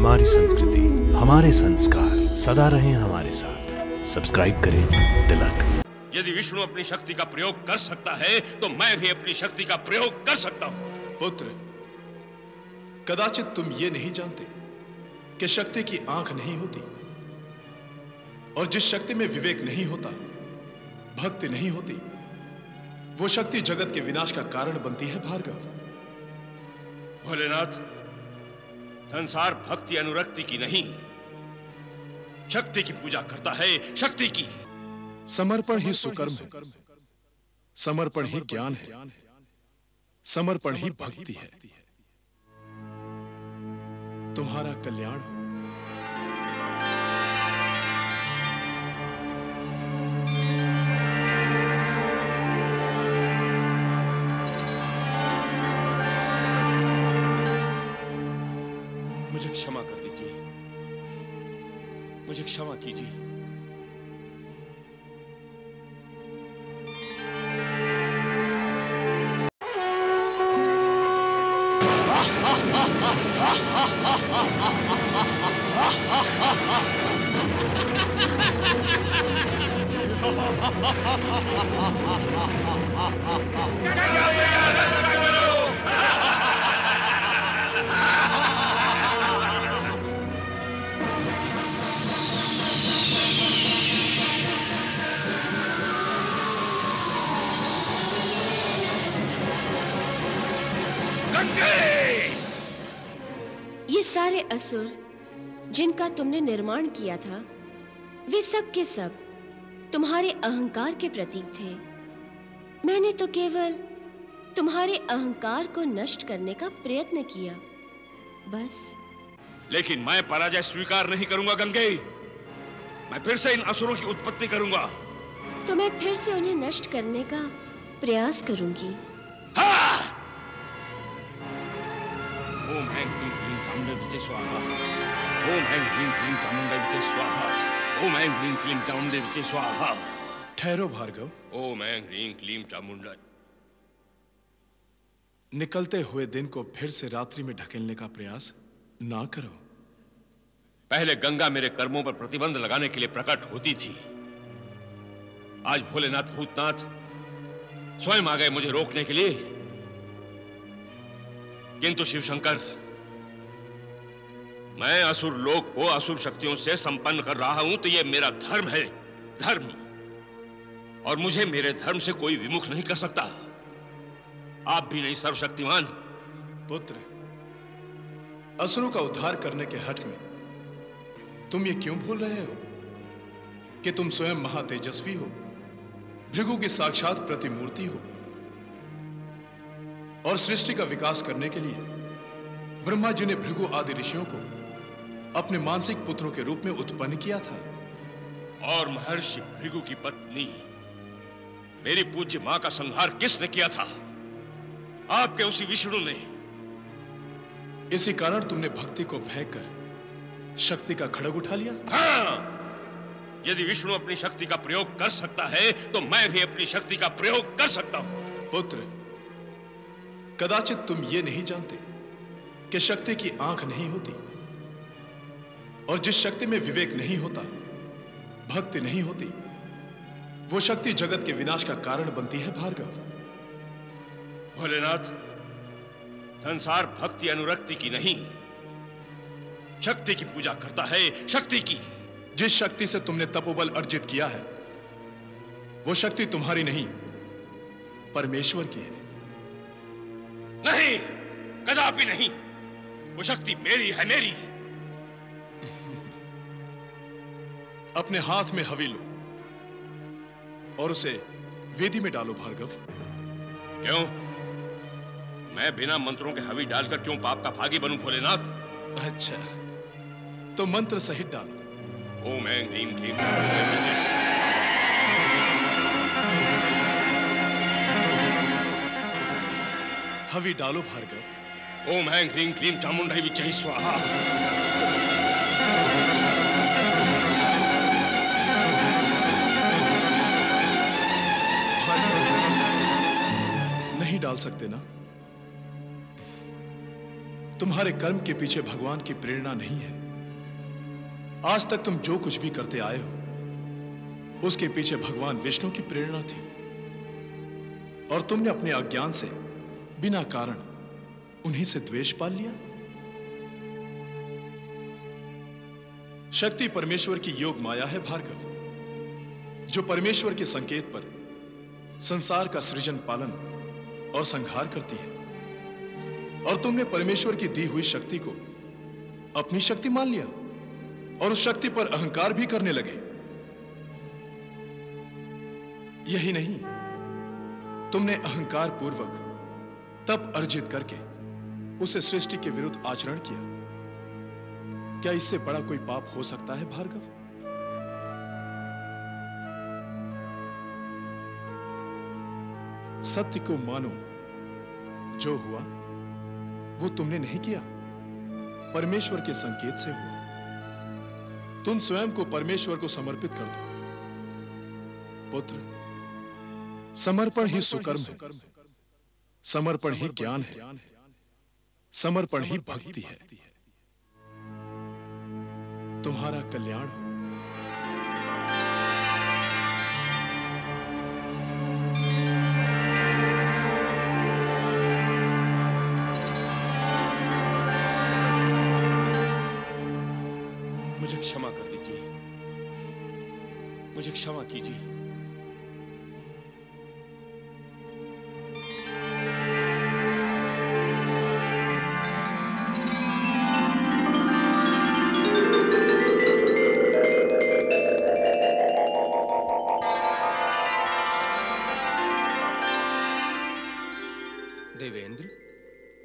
हमारी संस्कृति हमारे संस्कार सदा रहें हमारे साथ। सब्सक्राइब करें तिलक यदि विष्णु अपनी शक्ति का प्रयोग कर सकता है तो मैं भी अपनी शक्ति का प्रयोग कर सकता हूँ। पुत्र कदाचित तुम ये नहीं जानते कि शक्ति की आँख नहीं होती और जिस शक्ति में विवेक नहीं होता भक्ति नहीं होती वो शक्ति जगत के विनाश का कारण बनती है भार्गव। भोलेनाथ संसार भक्ति अनुरक्ति की नहीं, शक्ति की पूजा करता है, शक्ति की। समर्पण ही सुकर्म है। समर्पण ही ज्ञान है। समर्पण ही भक्ति है। तुम्हारा कल्याण हो। क्षमा कर दीजिए। मुझे क्षमा कीजिए। ये सारे असुर जिनका तुमने निर्माण किया था वे सब के सब तुम्हारे अहंकार के प्रतीक थे। मैंने तो केवल तुम्हारे अहंकार को नष्ट करने का प्रयत्न किया। बस। लेकिन मैं पराजय स्वीकार नहीं करूँगा गंगे। मैं फिर से इन असुरों की उत्पत्ति करूँगा। तो मैं फिर से उन्हें नष्ट करने का प्रयास करूँगी। ओम ऐं क्लीं स्वाहा ओम ऐं क्लीं स्वाहा ओम ऐं क्लीं स्वाहा ठहरो भार्गव। ओम ऐं क्लीं क्लीं चामुंडा निकलते हुए दिन को फिर से रात्रि में ढकेलने का प्रयास ना करो। पहले गंगा मेरे कर्मों पर प्रतिबंध लगाने के लिए प्रकट होती थी। आज भोलेनाथ भूतनाथ स्वयं आ गए मुझे रोकने के लिए। किंतु शिवशंकर, मैं असुर लोक को असुर शक्तियों से संपन्न कर रहा हूँ तो यह मेरा धर्म है, धर्म। और मुझे मेरे धर्म से कोई विमुख नहीं कर सकता। आप भी नहीं सर्वशक्तिमान। पुत्र, असुरों का उद्धार करने के हट में, तुम ये क्यों भूल रहे हो? कि तुम स्वयं महातेजस्वी हो, भृगु की साक्षात प्रतिमूर्ति हो। और सृष्टि का विकास करने के लिए ब्रह्मा जी ने भृगु आदि ऋषियों को अपने मानसिक पुत्रों के रूप में उत्पन्न किया था। और महर्षि भृगु की पत्नी मेरी पूज्य माँ का संहार किसने किया था? आपके उसी विष्णु ने। इसी कारण तुमने भक्ति को फेंक कर शक्ति का खड़ग उठा लिया। हाँ यदि विष्णु अपनी शक्ति का प्रयोग कर सकता है तो मैं भी अपनी शक्ति का प्रयोग कर सकता हूँ। पुत्र कदाचित तुम ये नहीं जानते कि शक्ति की आँख नहीं होती और जिस शक्ति में विवेक नहीं होता भक्ति नहीं होती वो शक्ति जगत के विनाश का कारण बनती है भार्गव। भोलेनाथ संसार भक्ति अनुरक्ति की नहीं शक्ति की पूजा करता है शक्ति की। जिस शक्ति से तुमने तपोबल अर्जित किया है वो शक्ति तुम्हारी नहीं परमेश्वर की है। नहीं कदापि नहीं। वो शक्ति मेरी है मेरी है। अपने हाथ में हवी लो और उसे वेदी में डालो भार्गव। क्यों? मैं बिना मंत्रों के हवी डालकर क्यों पाप का भागी बनूं भोलेनाथ? अच्छा तो मंत्र सहित डालो। ओम ऐं ह्रीं क्लीं हवी डालो भार्गव ओम ऐं ह्रीं क्लीं चामुंडाई विच्चहि स्वाहा। नहीं डाल सकते ना? तुम्हारे कर्म के पीछे भगवान की प्रेरणा नहीं है। आज तक तुम जो कुछ भी करते आए हो उसके पीछे भगवान विष्णु की प्रेरणा थी। और तुमने अपने अज्ञान से बिना कारण उन्हीं से द्वेष पाल लिया? शक्ति परमेश्वर की योग माया है, भार्गव, जो परमेश्वर के संकेत पर संसार का सृजन, पालन और संहार करती है। और तुमने परमेश्वर की दी हुई शक्ति को अपनी शक्ति मान लिया और उस शक्ति पर अहंकार भी करने लगे। यही नहीं, तुमने अहंकार पूर्वक तप अर्जित करके उसे सृष्टि के विरुद्ध आचरण किया। क्या इससे बड़ा कोई पाप हो सकता है भार्गव? सत्य को मानो जो हुआ वो तुमने नहीं किया। परमेश्वर के संकेत से हुआ। तुम स्वयं को परमेश्वर को समर्पित कर दो। पुत्र समर्पण ही। सुकर्म है। समर्पण ही ज्ञान है समर्पण ही। भक्ति है। तुम्हारा कल्याण हो। मुझे क्षमा कर दीजिए। मुझे क्षमा कीजिए।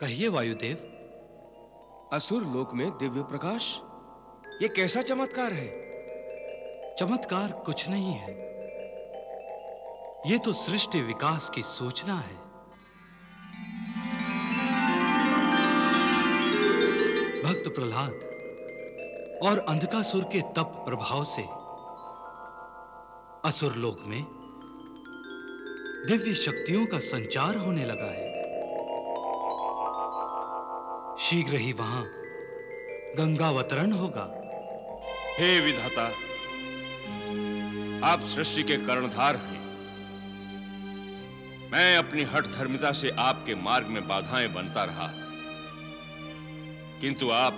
कहिए वायुदेव। असुर लोक में दिव्य प्रकाश। ये कैसा चमत्कार है? चमत्कार कुछ नहीं है। ये तो सृष्टि विकास की सूचना है। भक्त प्रहलाद और अंधकासुर के तप प्रभाव से असुर लोक में दिव्य शक्तियों का संचार होने लगा है। शीघ्र ही वहाँ गंगावतरण होगा। हे विधाता, आप सृष्टि के कर्णधार हैं। मैं अपनी हट धर्मिता से आपके मार्ग में बाधाएँ बनता रहा। किंतु आप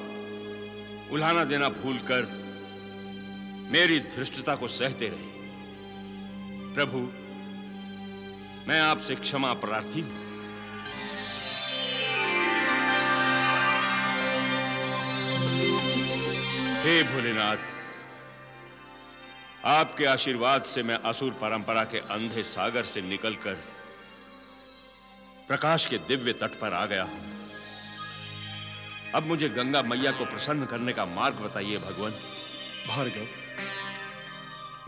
उल्हाना देना भूलकर मेरी धृष्टता को सहते रहे। प्रभु, मैं आपसे क्षमा प्रार्थी हूँ। हे भोलेनाथ, आपके आशीर्वाद से मैं असुर परंपरा के अंधे सागर से निकलकर प्रकाश के दिव्य तट पर आ गया हूँ। अब मुझे गंगा मैया को प्रसन्न करने का मार्ग बताइए भगवान। भार्गव,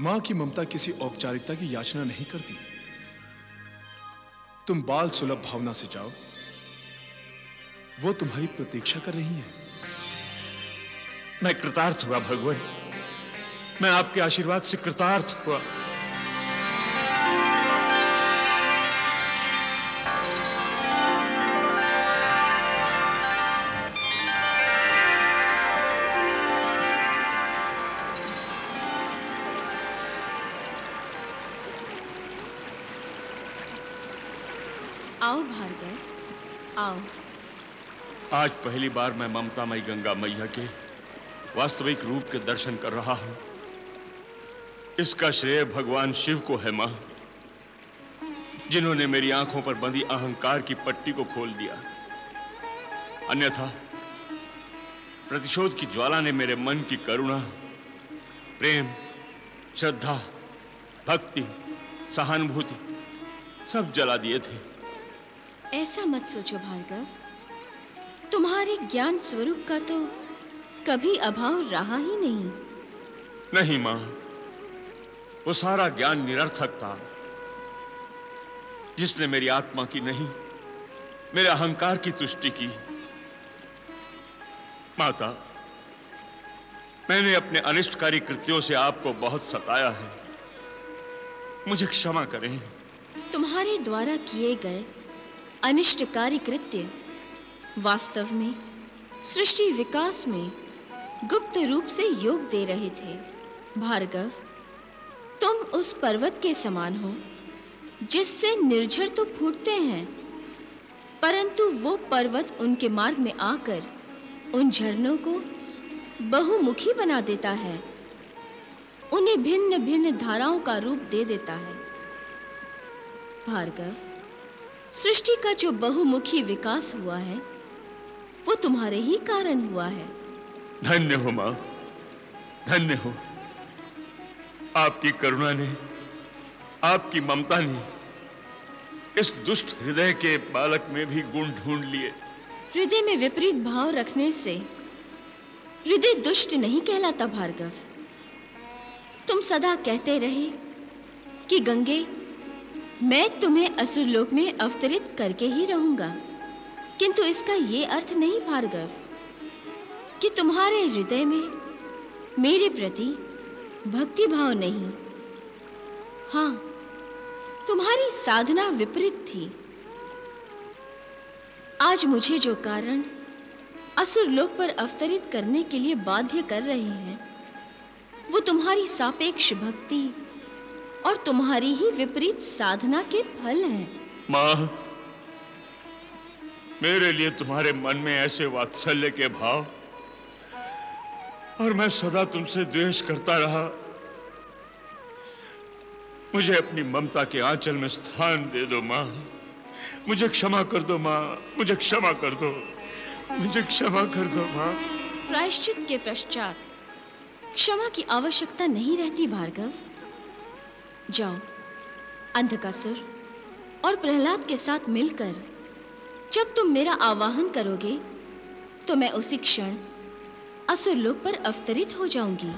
माँ की ममता किसी औपचारिकता की याचना नहीं करती। तुम बाल सुलभ भावना से जाओ। वो तुम्हारी प्रतीक्षा कर रही है। मैं कृतार्थ हुआ भगवान मैं आपके आशीर्वाद से कृतार्थ हुआ। आओ भार्गव। आओ। आज पहली बार मैं ममता मई गंगा मैया के वास्तविक रूप के दर्शन कर रहा हूँ। इसका श्रेय भगवान शिव को है, माँ। जिन्होंने मेरी आँखों पर बंधी अहंकार की पट्टी को खोल दिया। अन्यथा, प्रतिशोध की ज्वाला ने मेरे मन की करुणा, प्रेम, श्रद्धा, भक्ति, सहानुभूति सब जला दिए थे। ऐसा मत सोचो, भार्गव। तुम्हारे ज्ञान स्वरूप का तो कभी अभाव रहा ही नहीं। नहीं माँ वो सारा ज्ञान निरर्थक था। जिसने मेरी आत्मा की नहीं मेरे अहंकार की तुष्टि की। माता मैंने अपने अनिष्टकारी कृत्यों से आपको बहुत सताया है। मुझे क्षमा करें। तुम्हारे द्वारा किए गए अनिष्टकारी कृत्य वास्तव में सृष्टि विकास में गुप्त रूप से योग दे रहे थे। भार्गव, तुम उस पर्वत के समान हो, जिससे निर्झर तो फूटते हैं, परंतु वो पर्वत उनके मार्ग में आकर उन झरनों को बहुमुखी बना देता है। उन्हें भिन्न भिन्न धाराओं का रूप दे देता है। भार्गव, सृष्टि का जो बहुमुखी विकास हुआ है, वो तुम्हारे ही कारण हुआ है। धन्य हो माँ, धन्य हो। आपकी करुणा ने, आपकी ममता ने इस दुष्ट हृदय के बालक में भी गुण ढूंढ लिए। हृदय में विपरीत भाव रखने से हृदय दुष्ट नहीं कहलाता, भार्गव। तुम सदा कहते रहे कि, गंगे, मैं तुम्हें असुरलोक में अवतरित करके ही रहूँगा। किंतु इसका ये अर्थ नहीं, भार्गव। कि तुम्हारे हृदय में मेरे प्रति भक्ति भाव नहीं। हाँ तुम्हारी साधना विपरीत थी। आज मुझे जो कारण असुर लोक पर अवतरित करने के लिए बाध्य कर रहे हैं, वो तुम्हारी सापेक्ष भक्ति और तुम्हारी ही विपरीत साधना के फल हैं। माँ, मेरे लिए तुम्हारे मन में ऐसे वात्सल्य के भाव और मैं सदा तुमसे द्वेष करता रहा। मुझे अपनी ममता के आंचल में स्थान दे दो, माँ। मुझे क्षमा कर दो, माँ। मुझे क्षमा कर दो। मुझे क्षमा कर दो, माँ। प्रायश्चित के पश्चात क्षमा की आवश्यकता नहीं रहती, भार्गव। जाओ, अंधकासुर और प्रहलाद के साथ मिलकर जब तुम मेरा आवाहन करोगे तो मैं उसी क्षण असुर लोक पर अवतरित हो जाऊँगी।